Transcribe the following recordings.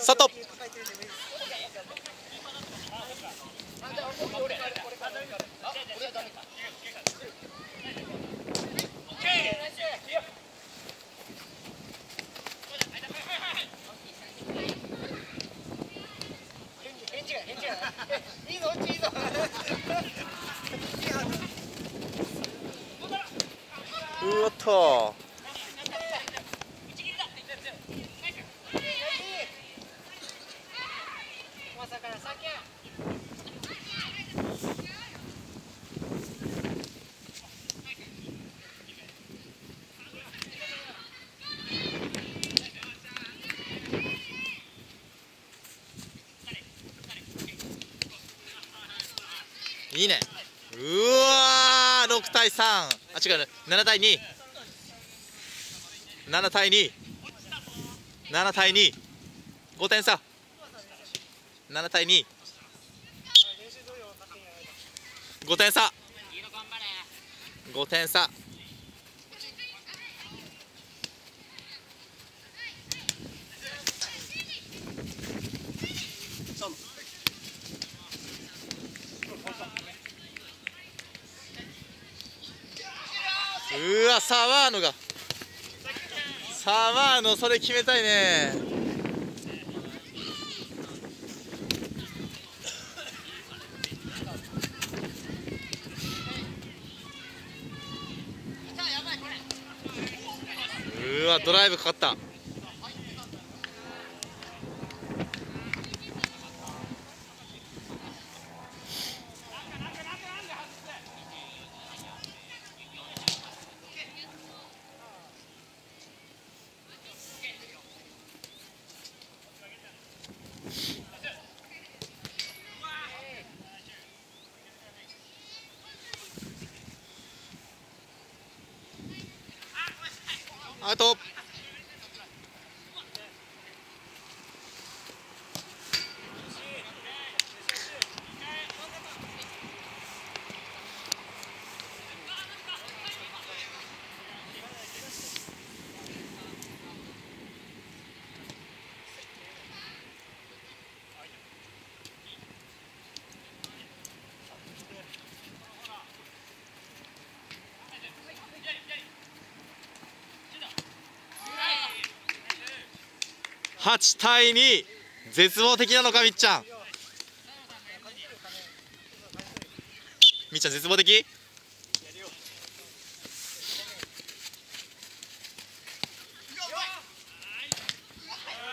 スタートうおっと。いいねうわー6対3あ違う7対27対27対25点差。7対25点差。5点差サワーノがサワーノそれ決めたいねうわドライブかかったアウト。8対2絶望的なのかみっちゃん。みっちゃん絶望的？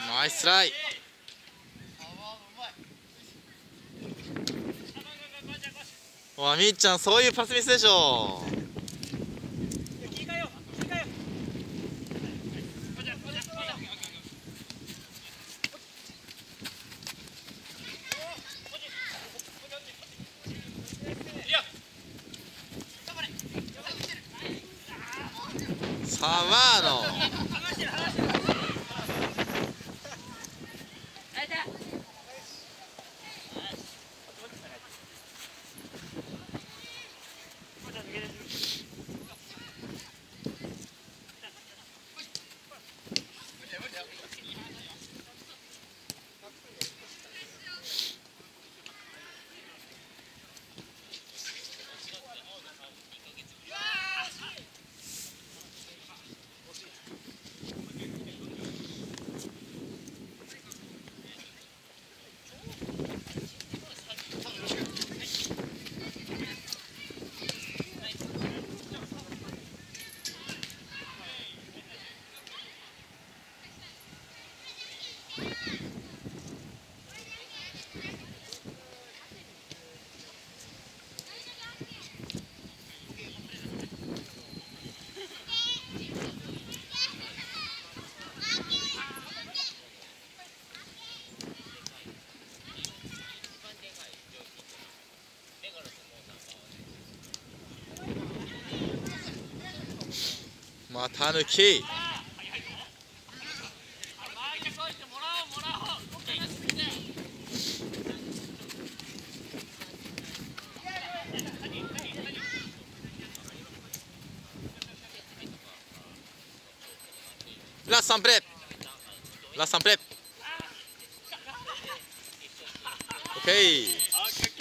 ナイスライ。わみっちゃんそういうパスミスでしょ。サマーノまた抜きラスト3プ